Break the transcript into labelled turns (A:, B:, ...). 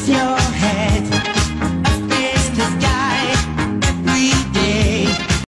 A: espacio.